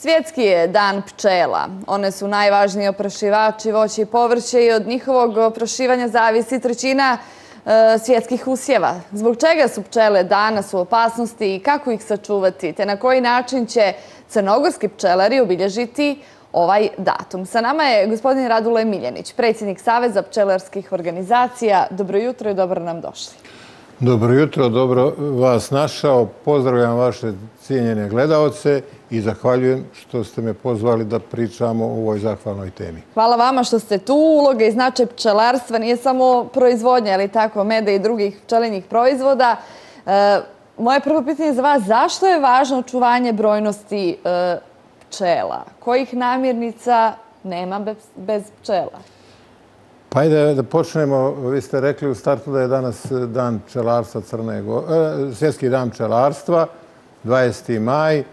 Svjetski je dan pčela. One su najvažniji oprašivači voće i povrće i od njihovog oprašivanja zavisi trećina e, svjetskih usjeva. Zbog čega su pčele danas u opasnosti i kako ih sačuvati, te na koji način će crnogorski pčelari obilježiti ovaj datum. Sa nama je gospodin Radule Miljenić, predsjednik Saveza pčelarskih organizacija. Dobro jutro i dobro nam došli. Dobro jutro, dobro vas našao. Pozdravljam vaše cijenjene gledalce i zahvaljujem što ste me pozvali da pričamo o ovoj zahvalnoj temi. Hvala vama što ste tu. Uloga i značaj pčelarstva nije samo proizvodnja, ali tako, mede i drugih pčelinjih proizvoda. E, moje prvo pitanje za vas, zašto je važno očuvanje brojnosti e, pčela? Kojih namirnica nema bez pčela? Pa ajde da počnemo. Vi ste rekli u startu da je danas eh, dan pčelarstva Crne Gore, eh, svjetski dan pčelarstva, 20. maj.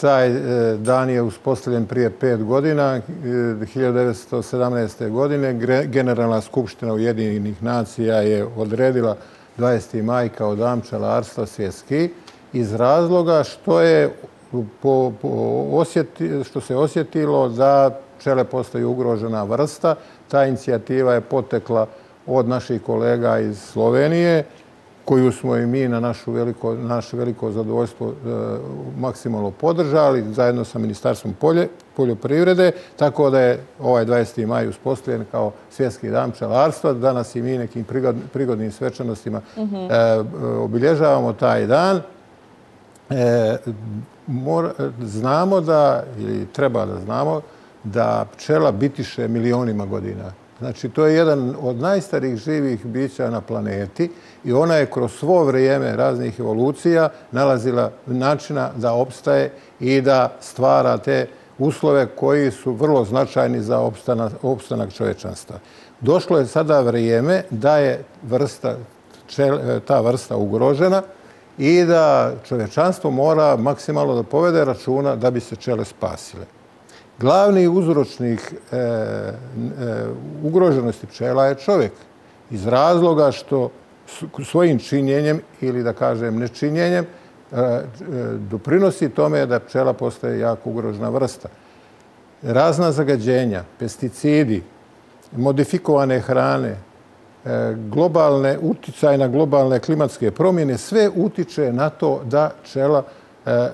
Taj eh, dan je uspostavljen prije pet godina, 1917. Godine. Generalna skupština Ujedinjenih nacija je odredila 20. maj kao dan pčelarstva svjetski iz razloga što je po, po osjeti, što se osjetilo da pčele postaju ugrožena vrsta. Ta inicijativa je potekla od naših kolega iz Slovenije, koju smo i mi na našu veliko, naše veliko zadovoljstvo e, maksimalno podržali, zajedno sa Ministarstvom polje, poljoprivrede, tako da je ovaj 20. maj uspostavljen kao svjetski dan pčelarstva. Danas i mi nekim prigodnim svečanostima mm -hmm. e, obilježavamo taj dan. E, mora, znamo da, ili treba da znamo, da pčela bitiše milionima godina. Znači, to je jedan od najstarijih živih bića na planeti i ona je kroz svo vrijeme raznih evolucija nalazila načina da opstaje i da stvara te uslove koji su vrlo značajni za opstanak, opstanak čovečanstva. Došlo je sada vrijeme da je vrsta, e, ta vrsta ugrožena i da čovečanstvo mora maksimalno da povede računa da bi se čele spasile. Glavni uzročnik e, e, ugroženosti pčela je čovjek. Iz razloga što svojim činjenjem ili da kažem nečinjenjem e, e, doprinosi tome da pčela postaje jako ugrožena vrsta. Razna zagađenja, pesticidi, modifikovane hrane, e, globalne uticaj na globalne klimatske promjene, sve utiče na to da pčela postaje e,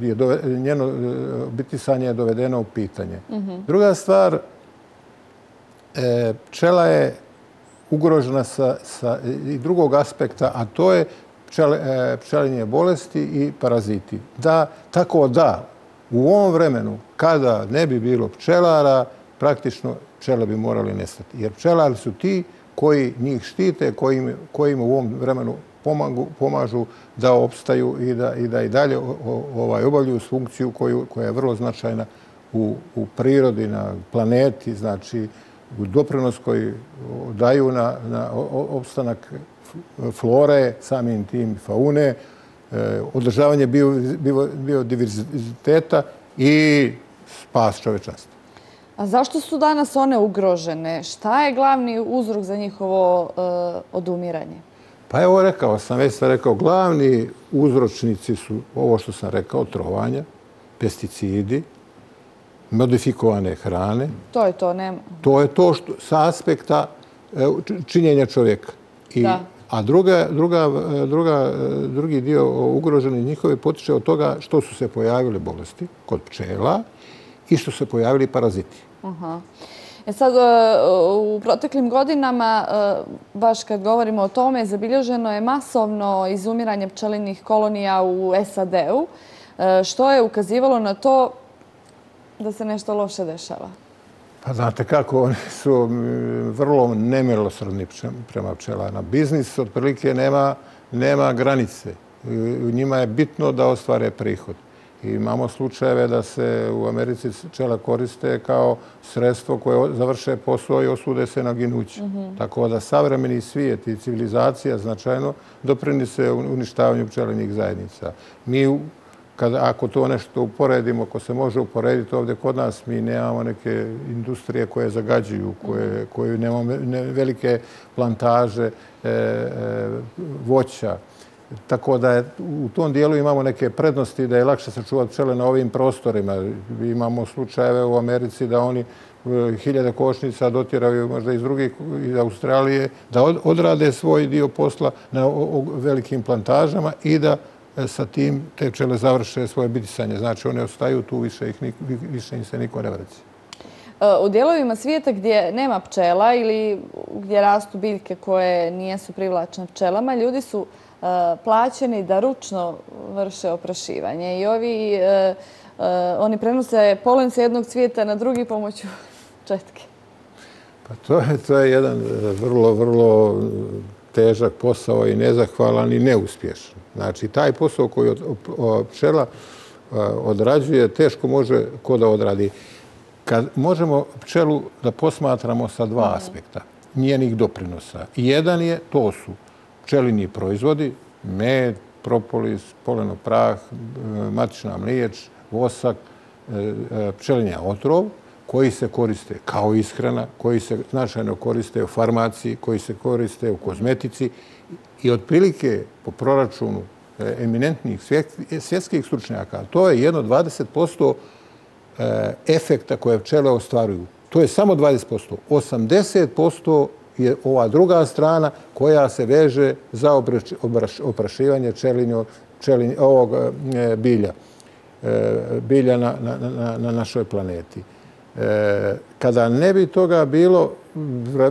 je njeno bitisanje je dovedeno u pitanje. Druga stvar, e, pčela je ugrožena sa i drugog aspekta, a to je e, pčelinje bolesti i paraziti. Da, tako da, u ovom vremenu, kada ne bi bilo pčelara, praktično pčele bi morali nestati. Jer pčelari su ti koji njih štite, koji im u ovom vremenu pomažu da opstaju i da i, da i dalje ovaj, obavljuju funkciju koju, koja je vrlo značajna u, u prirodi, na planeti, znači u doprinos koji daju na, na opstanak flore, samim tim faune, e, održavanje biodiverziteta bio, i spas čovečanstva. A zašto su danas one ugrožene? Šta je glavni uzrok za njihovo uh, odumiranje? Pa evo rekao sam, već sam rekao, glavni uzročnici su ovo što sam rekao, trovanja, pesticidi, modifikovane hrane. To je to, nema. To je to što, sa aspekta e, činjenja čovjeka. I, da. A druga, druga, druga, drugi dio ugroženi njihove potiče od toga što su se pojavile bolesti kod pčela i što se pojavili paraziti. Aha. E sad, e, u proteklim godinama, e, baš kad govorimo o tome, zabilježeno je masovno izumiranje pčelinih kolonija u SAD-u, e, što je ukazivalo na to da se nešto loše dešava. Pa znate kako, oni su vrlo nemilosrdni prema pčelana. Biznis otprilike nema, nema granice. U njima je bitno da ostvare prihod. Imamo slučajeve da se u Americi čela koriste kao sredstvo koje završe posao i osude se na ginuće. Mhm. Tako da savremeni svijet i civilizacija značajno doprini se uništavanju pčelinjih zajednica. Mi, ako to nešto uporedimo, ako se može uporediti ovdje kod nas, mi nemamo neke industrije koje zagađuju, koje, mhm. koje nemamo velike plantaže e, e, voća. Tako da je, u tom dijelu imamo neke prednosti da je lakše sačuvati pčele na ovim prostorima. Imamo slučajeve u Americi da oni hiljada hiljade košnica dotiraju možda iz drugih, iz Australije, da odrade svoj dio posla na velikim plantažama i da e, sa tim te pčele završe svoje bitisanje. Znači one ostaju tu, više, ih, više im se niko ne vraća. E, u dijelovima svijeta gdje nema pčela ili gdje rastu biljke koje nijesu privlačne pčelama, ljudi su plaćeni da ručno vrše oprašivanje. I ovi, e, e, oni prenose polen sa jednog cvijeta na drugi pomoću četke. Pa to je, to je jedan vrlo, vrlo težak posao i nezahvalan i neuspješan. Znači, taj posao koji pčela odrađuje, teško može ko da odradi. Kad možemo pčelu da posmatramo sa dva mhm. aspekta njenih doprinosa. Jedan je, to su pčelini proizvodi, med, propolis, poleno prah, e, matična mliječ, vosak, e, e, pčelinja otrov, koji se koriste kao ishrana, koji se značajno koriste u farmaciji, koji se koriste u kozmetici i otprilike po proračunu eminentnih svjetskih stručnjaka, to je jedno 20% efekta koje pčele ostvaruju. To je samo 20%. 80% je ova druga strana koja se veže za oprašivanje čelinjo, čelinjo, ovog e, bilja, e, bilja na, na, na našoj planeti. E, kada ne bi toga bilo,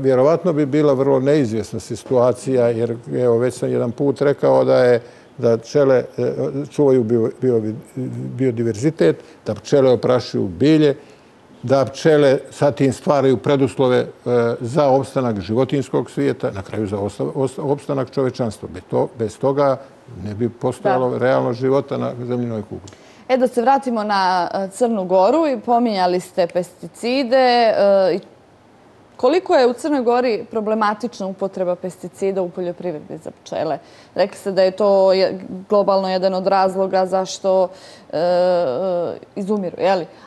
vjerovatno bi bila vrlo neizvjesna situacija, jer evo, već sam jedan put rekao da je da pčele e, čuvaju biodiverzitet, da pčele oprašuju bilje, da pčele sa tim stvaraju preduslove e, za opstanak životinskog svijeta, na kraju za opstanak čovečanstva. Bez toga ne bi postojalo realno života na zemljinoj kugli. E da se vratimo na e, Crnu Goru i pominjali ste pesticide. E, koliko je u Crnoj Gori problematična upotreba pesticida u poljoprivredi za pčele? Rekli ste da je to globalno jedan od razloga zašto izumiru,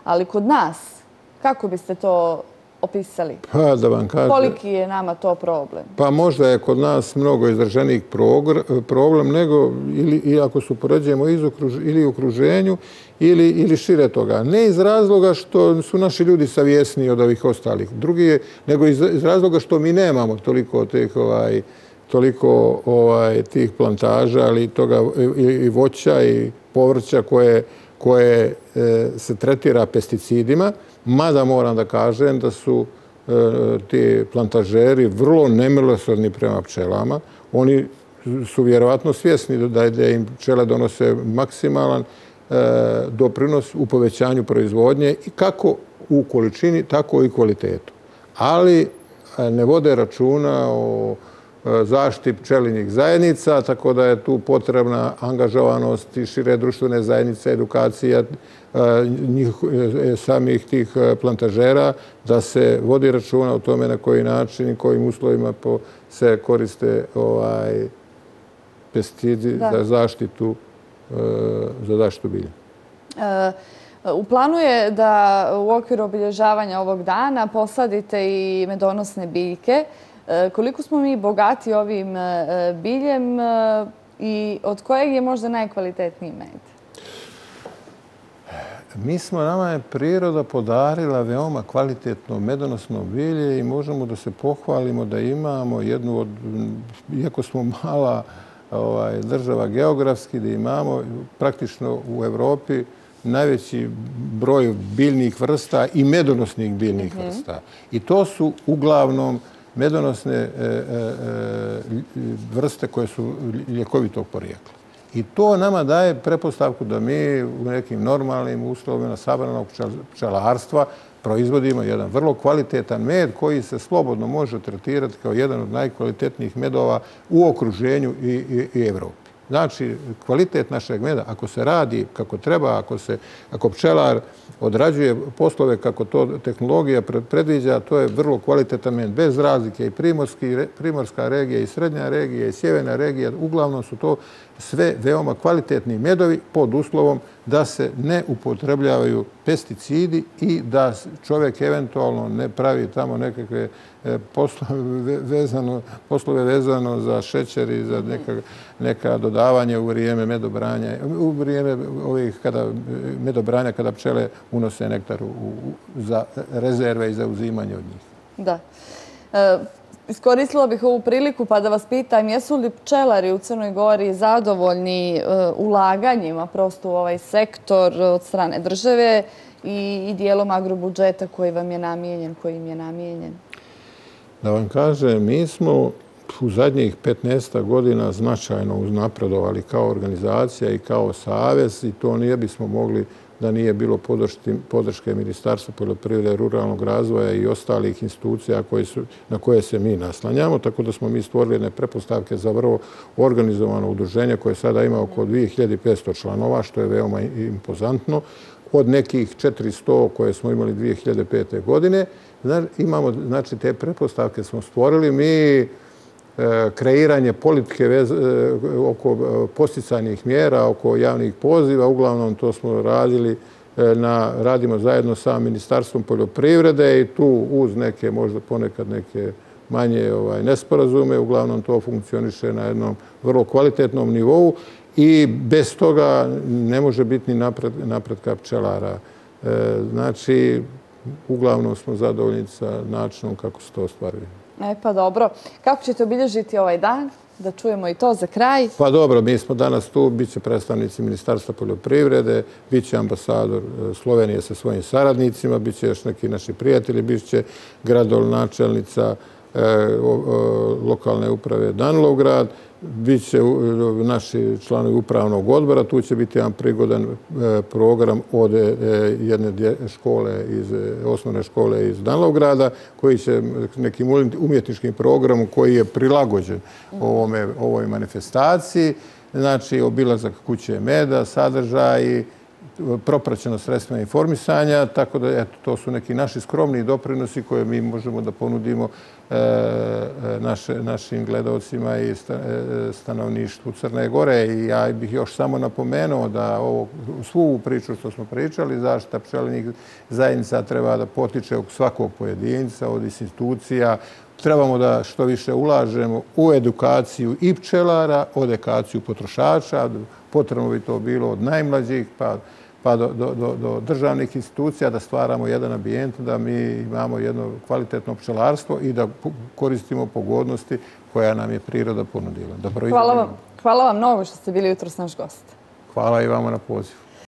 ali kod nas Kako biste to opisali? Pa da vam kažem... Koliki je nama to problem? Pa možda je kod nas mnogo izraženih problem, nego ili ako se upoređujemo ili u okruženju ili, ili šire toga. Ne iz razloga što su naši ljudi savjesniji od ovih ostalih. Drugi je, nego iz, iz razloga što mi nemamo toliko tih ovaj, toliko ovaj, tih plantaža, ali toga i, i voća i povrća koje, koje e, se tretira pesticidima. Mada moram da kažem da su e, ti plantažeri vrlo nemilosrdni prema pčelama. Oni su vjerovatno svjesni da im pčele donose maksimalan e, doprinos u povećanju proizvodnje i kako u količini, tako i kvalitetu. Ali e, ne vode računa o zaštiti pčelinjih zajednica, tako da je tu potrebna angažovanost i šire društvene zajednice, edukacija njih, e, samih tih e, plantažera, da se vodi računa o tome na koji način i kojim uslovima se koriste ovaj pesticidi za zaštitu e, za zaštitu bilja. U planu je da u okviru obilježavanja ovog dana posadite i medonosne biljke. Koliko smo mi bogati ovim biljem i od kojeg je možda najkvalitetniji med? Mi smo, nama je priroda podarila veoma kvalitetno medonosno bilje i možemo da se pohvalimo da imamo jednu od, iako smo mala ovaj, država geografski, da imamo praktično u Evropi najveći broj biljnih vrsta i medonosnih biljnih mhm. vrsta. I to su uglavnom medonosne e, e, e, vrste koje su ljekovitog porijekla. I to nama daje prepostavku da mi u nekim normalnim uslovima sabranog pčelarstva proizvodimo jedan vrlo kvalitetan med koji se slobodno može tretirati kao jedan od najkvalitetnijih medova u okruženju i Evropi. Znači, kvalitet našeg meda, ako se radi kako treba, ako, se, ako pčelar odrađuje poslove kako to tehnologija predviđa, to je vrlo kvalitetan med, bez razlike i primorski, primorska regija i srednja regija i sjeverna regija. Uglavnom su to sve veoma kvalitetni medovi pod uslovom da se ne upotrebljavaju pesticidi i da čovjek eventualno ne pravi tamo nekakve e, poslove vezano, poslove vezano za šećer i za neka, neka dodavanje u vrijeme medobranja, u vrijeme ovih kada, medobranja kada pčele unose nektar u, za rezerve i za uzimanje od njih. Da. E, Iskoristila bih ovu priliku pa da vas pitam, jesu li pčelari u Crnoj Gori zadovoljni e, ulaganjima prosto u ovaj sektor od strane države i dijelom agrobudžeta koji vam je namijenjen, koji im je namijenjen? Da vam kažem, mi smo u zadnjih 15 godina značajno uznapredovali kao organizacija i kao savez i to nije bismo mogli da nije bilo podrške Ministarstva poljoprivrede, ruralnog razvoja i ostalih institucija na koje se mi naslanjamo. Tako da smo mi stvorili jedne prepostavke za vrlo organizovano udruženje koje sada ima oko 2500 članova, što je veoma impozantno. Od nekih 400 koje smo imali 2005. godine, imamo, znači, te prepostavke smo stvorili. Mi E, kreiranje politike vez, e, oko e, posticajnih mjera, oko javnih poziva. Uglavnom to smo radili, e, na, radimo zajedno sa Ministarstvom poljoprivrede i tu uz neke, možda ponekad neke manje ovaj, nesporazume, uglavnom to funkcioniše na jednom vrlo kvalitetnom nivou i bez toga ne može biti ni napredka pčelara. Znači, uglavnom smo zadovoljni sa načinom kako se to ostvaruje. E pa dobro. Kako ćete obilježiti ovaj dan? Da čujemo i to za kraj. Pa dobro, mi smo danas tu, bit će predstavnici Ministarstva poljoprivrede, bit će ambasador e, Slovenije sa svojim saradnicima, bit će još neki naši prijatelji, bit će gradolnačelnica lokalne uprave Danilovgrad, bit će naši članovi upravnog odbora, tu će biti jedan prigodan e, program od e, e, jedne škole, iz osnovne škole iz Danlovgrada, koji će nekim umjetničkim programom koji je prilagođen ovoj manifestaciji, znači obilazak kuće meda, sadržaj, propraćeno sredstva informisanja, tako da eto, to su neki naši skromni doprinosi koje mi možemo da ponudimo e, e naše, našim gledalcima i e, stanovništvu Crne Gore. I ja bih još samo napomenuo da ovo, svu priču što smo pričali, zaštita pčelinih zajednica treba da potiče od svakog pojedinca, od institucija, trebamo da što više ulažemo u edukaciju i pčelara, od edukaciju potrošača, potrebno bi to bilo od najmlađih pa pa do, do, do, do državnih institucija da stvaramo jedan ambijent, da mi imamo jedno kvalitetno pčelarstvo i da koristimo pogodnosti koja nam je priroda ponudila. hvala, vam, hvala vam mnogo što ste bili jutro s naš gost. Hvala i vama na pozivu.